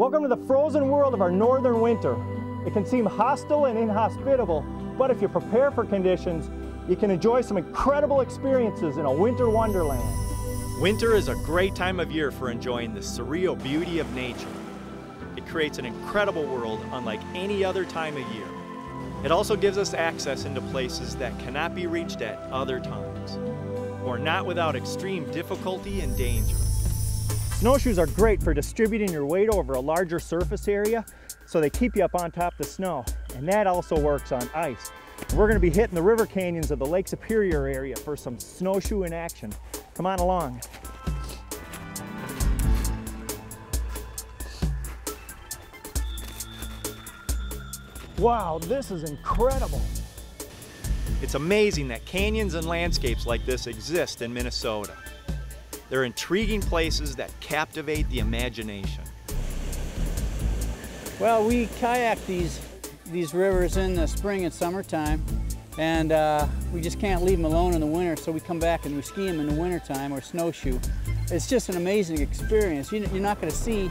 Welcome to the frozen world of our northern winter. It can seem hostile and inhospitable, but if you prepare for conditions, you can enjoy some incredible experiences in a winter wonderland. Winter is a great time of year for enjoying the surreal beauty of nature. It creates an incredible world unlike any other time of year. It also gives us access into places that cannot be reached at other times, or not without extreme difficulty and danger. Snowshoes are great for distributing your weight over a larger surface area, so they keep you up on top of the snow. And that also works on ice. We're gonna be hitting the river canyons of the Lake Superior area for some snowshoe in action. Come on along. Wow, this is incredible. It's amazing that canyons and landscapes like this exist in Minnesota. They're intriguing places that captivate the imagination. Well, we kayak these, these rivers in the spring and summertime, and uh, we just can't leave them alone in the winter, so we come back and we ski them in the wintertime or snowshoe. It's just an amazing experience. You're not going to see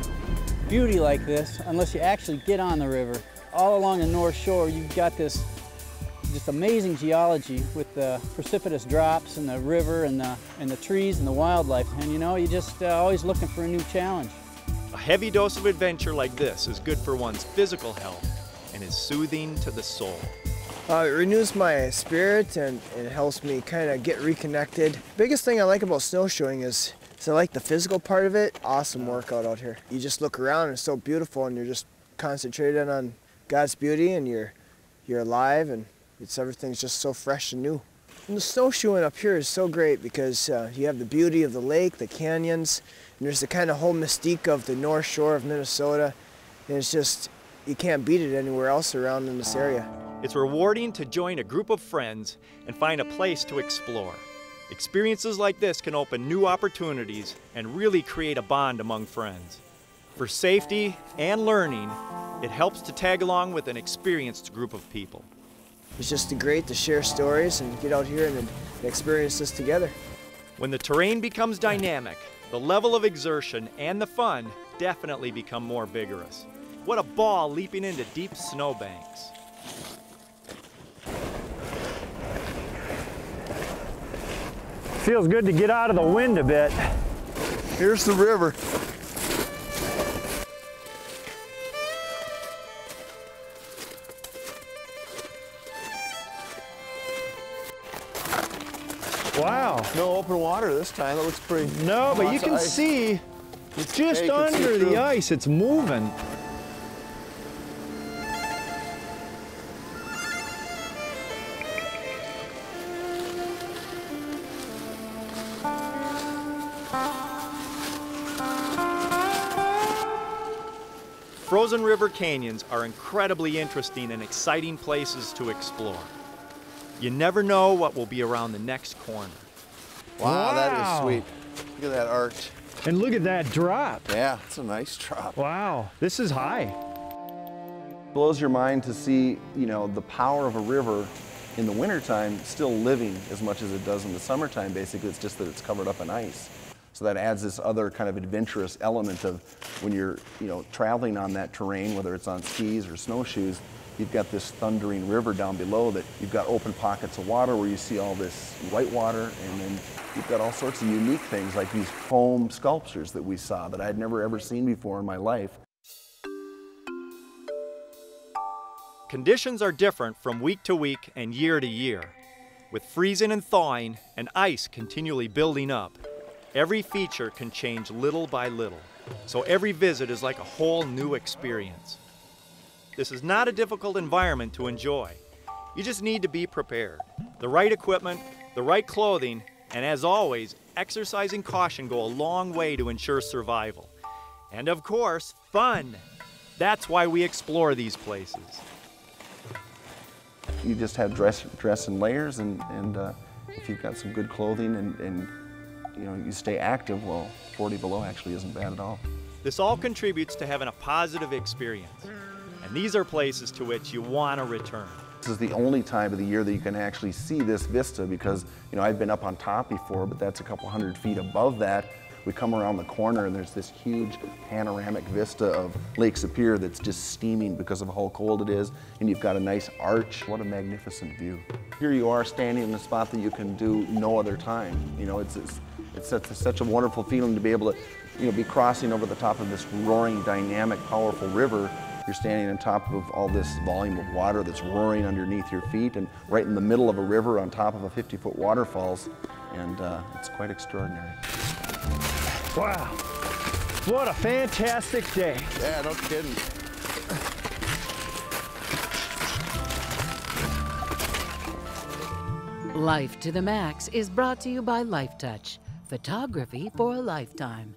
beauty like this unless you actually get on the river. All along the North Shore, you've got this just amazing geology with the precipitous drops and the river and the, and the trees and the wildlife. And you know, you're just uh, always looking for a new challenge. A heavy dose of adventure like this is good for one's physical health and is soothing to the soul. Uh, it renews my spirit and, and it helps me kind of get reconnected. Biggest thing I like about snowshoeing is, is I like the physical part of it. Awesome workout out here. You just look around and it's so beautiful and you're just concentrated on God's beauty and you're, you're alive and it's everything's just so fresh and new. And the snowshoeing up here is so great because uh, you have the beauty of the lake, the canyons, and there's the kind of whole mystique of the North Shore of Minnesota. And it's just, you can't beat it anywhere else around in this area. It's rewarding to join a group of friends and find a place to explore. Experiences like this can open new opportunities and really create a bond among friends. For safety and learning, it helps to tag along with an experienced group of people. It's just great to share stories and get out here and experience this together. When the terrain becomes dynamic, the level of exertion and the fun definitely become more vigorous. What a ball leaping into deep snowbanks. Feels good to get out of the wind a bit. Here's the river. Wow. No open water this time. That looks pretty. No, but you can ice. see It's just yeah, you see under the through. ice, it's moving. Frozen river canyons are incredibly interesting and exciting places to explore. You never know what will be around the next corner. Wow, that Wow. is sweet. Look at that arch. And look at that drop. Yeah, it's a nice drop. Wow, this is high. blows your mind to see, you know, the power of a river in the wintertime still living as much as it does in the summertime. Basically, it's just that it's covered up in ice. So that adds this other kind of adventurous element of when you're, you know, traveling on that terrain, whether it's on skis or snowshoes, you've got this thundering river down below that you've got open pockets of water where you see all this white water and then you've got all sorts of unique things like these foam sculptures that we saw that I had never ever seen before in my life. Conditions are different from week to week and year to year. With freezing and thawing and ice continually building up, every feature can change little by little. So every visit is like a whole new experience. This is not a difficult environment to enjoy. You just need to be prepared. The right equipment, the right clothing, and as always, exercising caution go a long way to ensure survival. And of course, fun. That's why we explore these places. you just have dress dress in layers and, and uh, if you've got some good clothing and, and you know you stay active well 40 below actually isn't bad at all This all contributes to having a positive experience. And these are places to which you want to return. this is the only time of the year that you can actually see this vista because you know I've been up on top before but that's a couple hundred feet above that We come around the corner and there's this huge panoramic vista of Lake Superior that's just steaming because of how cold it is. And you've got a nice arch. What a magnificent view. Here you are standing in a spot that you can do no other time. You know, it's, it's, it's such, such a wonderful feeling to be able to you know, be crossing over the top of this roaring, dynamic, powerful river you're standing on top of all this volume of water that's roaring underneath your feet and right in the middle of a river on top of a 50 foot waterfalls. And uh, it's quite extraordinary. Wow. What a fantastic day. Yeah, no kidding. Life to the Max is brought to you by Lifetouch, photography for a lifetime.